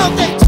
something